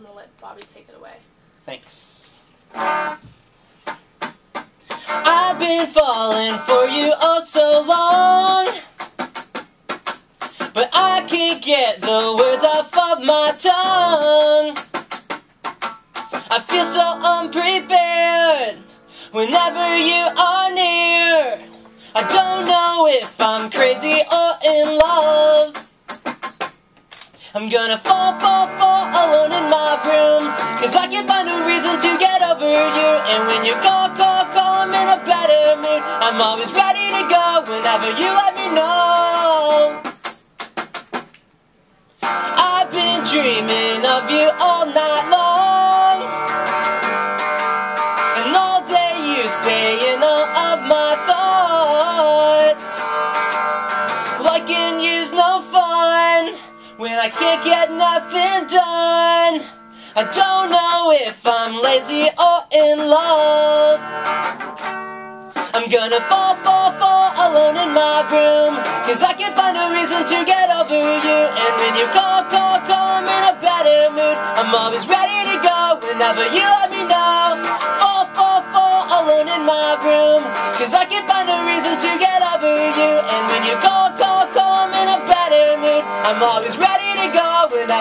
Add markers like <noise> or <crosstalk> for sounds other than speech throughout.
I'm gonna let Bobby take it away. Thanks. I've been falling for you oh so long. But I can't get the words off of my tongue. I feel so unprepared whenever you are near. I don't know if I'm crazy or in love. I'm gonna fall, fall, fall alone in my room. Cause I can't find a reason to get over you. And when you call, call, call, I'm in a better mood. I'm always ready to go whenever you let me know. I've been dreaming of you all night long. And all day you stay I can't get nothing done. I don't know if I'm lazy or in love. I'm gonna fall, fall, fall alone in my room. Cause I can't find a reason to get over you. And when you call, call, call, I'm in a better mood. I'm always ready to go whenever you let me know. Fall, fall, fall alone in my room. Cause I can't find a reason to get over you. And when you call, call, call, I'm in a better mood. I'm always ready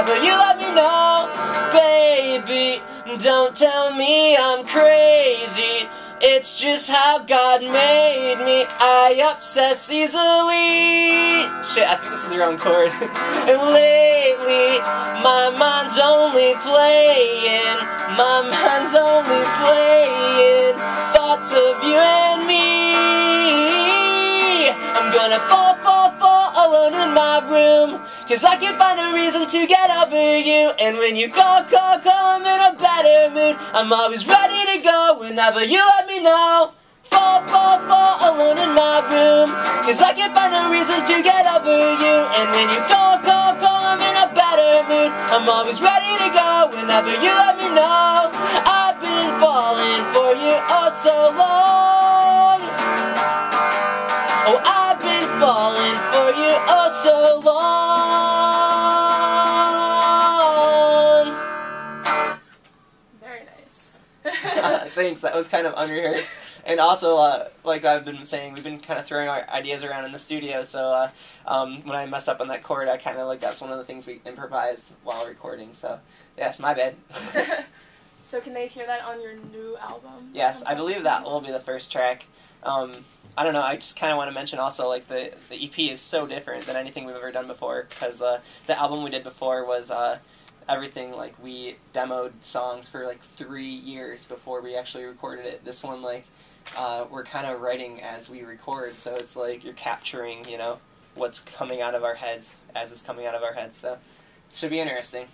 whenever you let me know. Baby, don't tell me I'm crazy. It's just how God made me. I obsess easily. Shit, I think this is the wrong chord. <laughs> and lately, my mind's only playing. My mind's only playing thoughts of you and me. I'm gonna fall, fall, fall alone in my room. Cause I can't find a reason to get over you. And when you call, call, call, I'm in a better mood. I'm always ready to go whenever you let me know. Fall, fall, fall alone in my room. Cause I can't find a reason to get over you. And when you call, call, call, I'm in a better mood. I'm always ready to go whenever you let me know. I've been falling <laughs> That was kind of unrehearsed, <laughs> and also, uh, like I've been saying, we've been kind of throwing our ideas around in the studio. So uh, um, when I mess up on that chord, I kind of like that's one of the things we improvise while recording. So yes, my bad. <laughs> so can they hear that on your new album? yes, I believe that will be the first track. Um, I don't know. I just kind of want to mention also like the the EP is so different than anything we've ever done before because uh, the album we did before was. Everything like we demoed songs for like three years before we actually recorded it. This one like uh, we're kind of writing as we record, so it's like you're capturing you know what's coming out of our heads as it's coming out of our heads. So it should be interesting.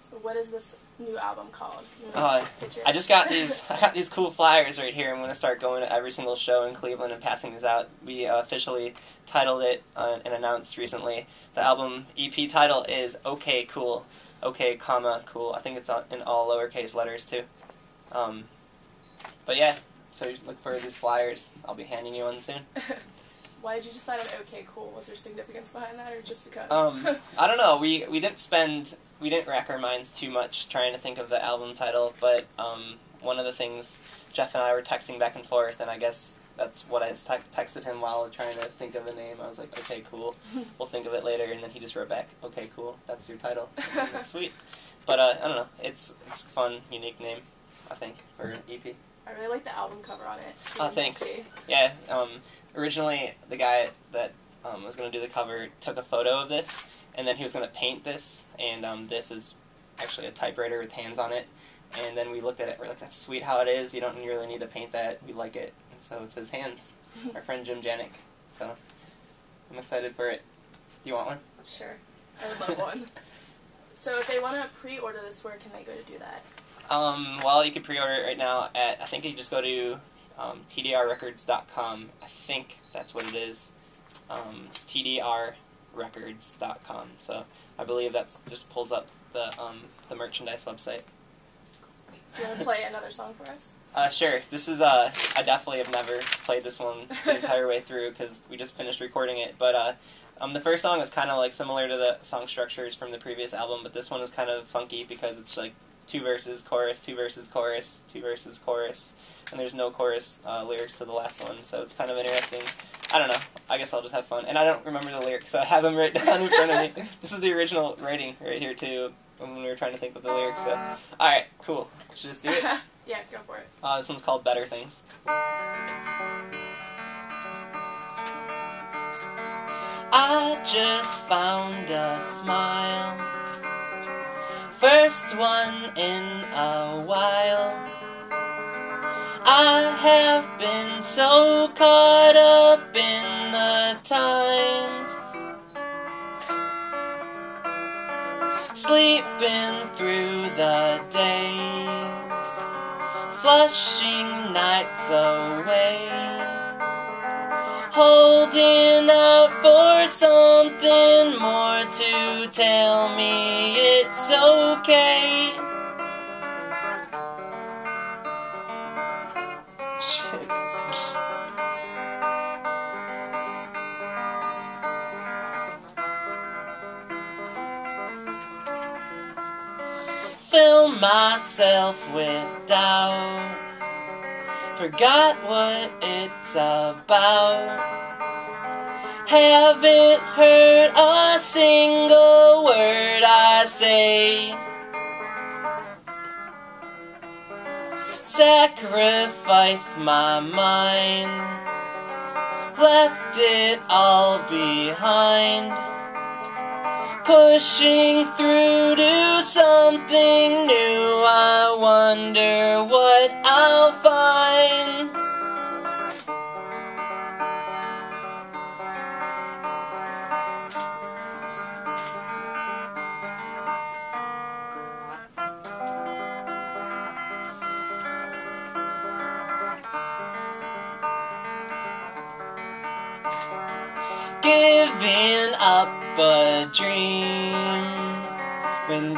So what is this new album called? You know, Uh. I just got <laughs> these. I got these cool flyers right here. I'm going to start going to every single show in Cleveland and passing these out. We uh, officially titled it uh, and announced recently. The album EP title is "Okay Cool." Okay, comma cool. I think it's in all lowercase letters too. Um, but yeah, so you look for these flyers. I'll be handing you one soon. <laughs> Why did you decide on OK Cool? Was there significance behind that, or just because? Um, <laughs> I don't know. We we didn't spend we didn't rack our minds too much trying to think of the album title, but um, one of the things Jeff and I were texting back and forth, and I guess that's what I te- texted him while trying to think of a name. I was like, okay, cool. <laughs> We'll think of it later, and then he just wrote back, okay, cool. That's your title. <laughs> Sweet. But uh, I don't know. It's it's a fun, unique name. I think for an EP. I really like the album cover on it. Oh, Really thanks. Yeah. Um, originally, the guy that um, was going to do the cover took a photo of this, and then he was going to paint this. And um, this is actually a typewriter with hands on it. And then we looked at it. We're like, "That's sweet how it is. You don't really need to paint that. We like it." And so it's his hands. <laughs> Our friend Jim Janik. So I'm excited for it. Do you want one? Sure, I would love one. <laughs> So if they want to pre-order this, where can they go to do that? Um, well, you can pre-order it right now at. I think you just go to um, tdrrecords.com. I think that's what it is. Um, tdrrecords.com. So I believe that's just pulls up the um, the merchandise website. Do you want to play another song for us? Uh, sure. This is uh, I definitely have never played this one <laughs> the entire way through because we just finished recording it. But uh, um, the first song is kind of like similar to the song structures from the previous album, but this one is kind of funky because it's like two verses, chorus, two verses, chorus, two verses, chorus, and there's no chorus uh, lyrics to the last one, so it's kind of interesting. I don't know. I guess I'll just have fun, and I don't remember the lyrics, so I have them right <laughs> down in front of me. This is the original writing right here too, when we were trying to think of the lyrics. So, all right, cool. Let's just do it. <laughs> yeah, go for it. Uh, this one's called Better Things. I just found a smile. First one in a while. I have been so caught up in the times. Sleeping through the days, flushing nights away holding out for something more to tell me it's okay. <laughs> Fill myself with doubt forgot what it's about. Haven't heard a single word I say. Sacrificed my mind, left it all behind. Pushing through to something new, I wonder what I'll find. Giving up a dream when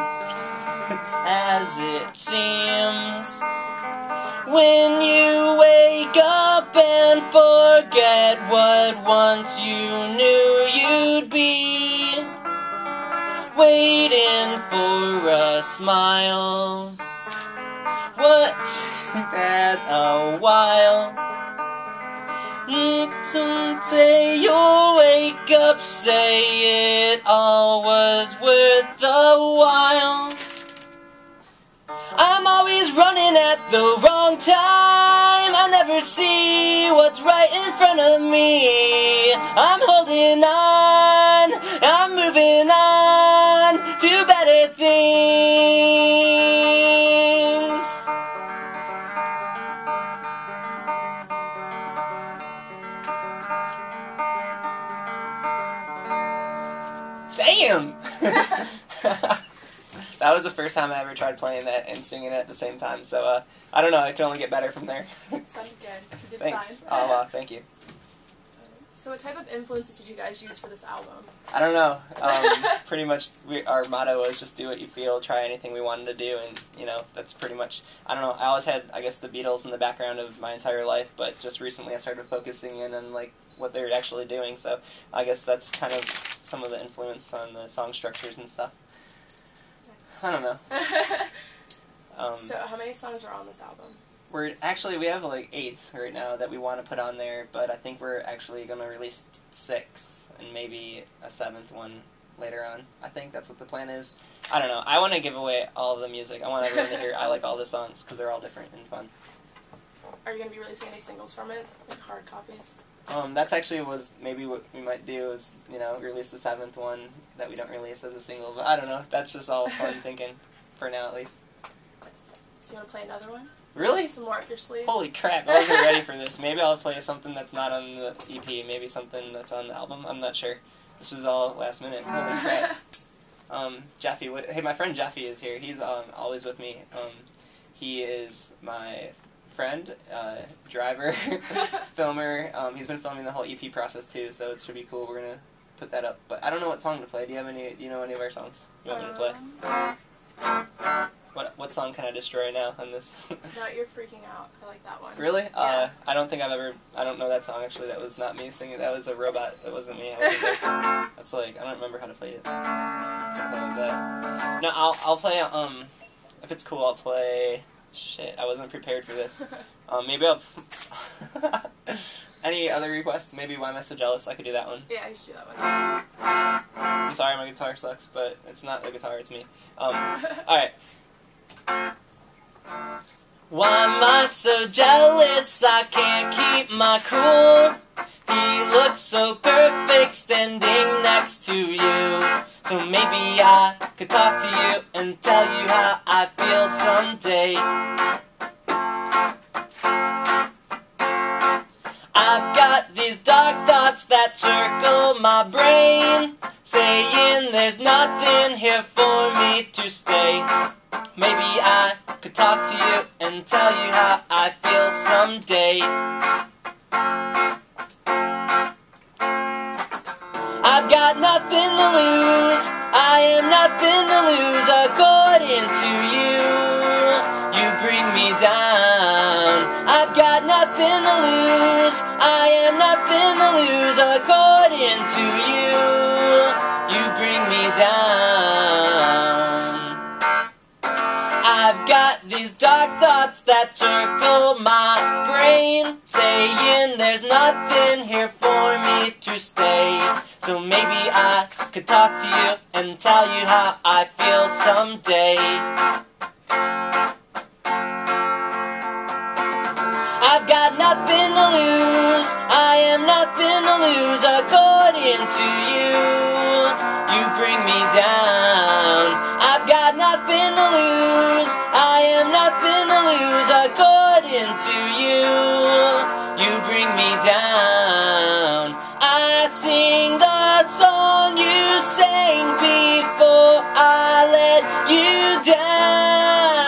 as it seems when you wake up and forget what once you knew you'd be waiting for a smile. What? <laughs> At a while Someday you'll wake up, say it all was worth the while. I'm always running at the wrong time. I never see what's right in front of me. I'm holding on, I'm moving on Damn! <laughs> that was the first time I ever tried playing that and singing it at the same time. So uh, I don't know. It can only get better from there. Sounds good. You Thanks. fine. Oh, uh, thank you. So, what type of influences did you guys use for this album? I don't know. <laughs> Um, pretty much, we, our motto was just do what you feel, try anything we wanted to do, and you know that's pretty much. I don't know. I always had, I guess, the Beatles in the background of my entire life, but just recently I started focusing in on like what they're actually doing. So I guess that's kind of some of the influence on the song structures and stuff. I don't know. <laughs> Um, so, how many songs are on this album? We're actually we have like eight right now that we want to put on there, but I think we're actually going to release six and maybe a seventh one later on. I think that's what the plan is. I don't know. I want to give away all of the music. I want everyone to hear. I like all the songs because they're all different and fun. Are you going to be releasing any singles from it? Like hard copies? Um, that's actually was maybe what we might do is you know release the seventh one that we don't release as a single. But I don't know. That's just all fun <laughs> thinking for now at least. Do you want to play another one? Really? Some more up your sleeve? Holy crap, I wasn't ready for <laughs> this. Maybe I'll play something that's not on the EP, maybe something that's on the album. I'm not sure. This is all last minute. Holy <laughs> crap. Um, Jeffy, hey, my friend Jeffy is here. He's um, always with me. Um, he is my friend, uh, driver, <laughs> filmer. Um, he's been filming the whole EP process too, so it should be cool. We're gonna put that up. But I don't know what song to play. Do you have any? Do you know any of our songs? You want me to play? What What song can I destroy now on this? <laughs> no, you're freaking out. I like that one. Really? Yeah. Uh, I don't think I've ever. I don't know that song actually. That was not me singing. That was a robot. That wasn't me. I wasn't there. That's like I don't remember how to play it. Something like that. No, I'll I'll play. Um, if it's cool, I'll play. Shit, I wasn't prepared for this. <laughs> Um, maybe I'll. <laughs> Any other requests? Maybe Why Am I So Jealous? I could do that one. yeah, I should do that one. I'm sorry, my guitar sucks, but it's not the guitar, it's me. Um, alright. Why am I so jealous? I can't keep my cool. He looks so perfect standing next to you. So maybe I could talk to you and tell you how I feel someday. I've got these dark thoughts that circle my brain, saying there's nothing here for me to stay. Maybe I could talk to you and tell you how I feel someday. I've got nothing to lose, I am nothing to lose according to you. You bring me down. I've got nothing to lose, I am nothing to lose according to you. That circle my brain, saying there's nothing here for me to stay. So maybe I could talk to you and tell you how I feel someday. I've got nothing to lose, I am nothing to lose according to you. You bring me down. According to you. You bring me down. I sing the song you sang before I let you down.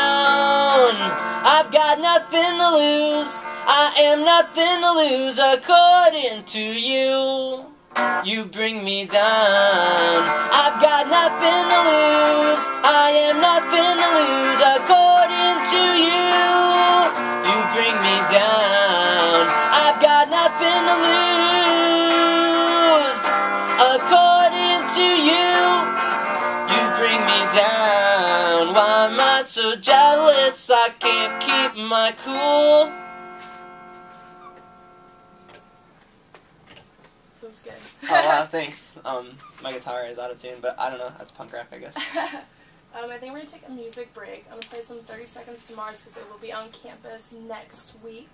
I've got nothing to lose. I am nothing to lose according to you. You bring me down. I've got nothing to lose. I am nothing to lose according to you. Jealous? I can't keep my cool. That's good. Oh wow, <laughs> thanks. Um, my guitar is out of tune, but I don't know. That's punk rock, I guess. <laughs> um, I think we're gonna take a music break. I'm gonna play some 30 Seconds to Mars because they will be on campus next week.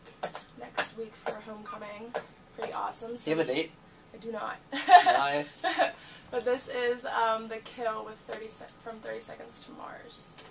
Next week for homecoming. Pretty awesome. Do you have a date? I do not. Nice. <laughs> but this is um, the kill with 30 sec- from 30 Seconds to Mars.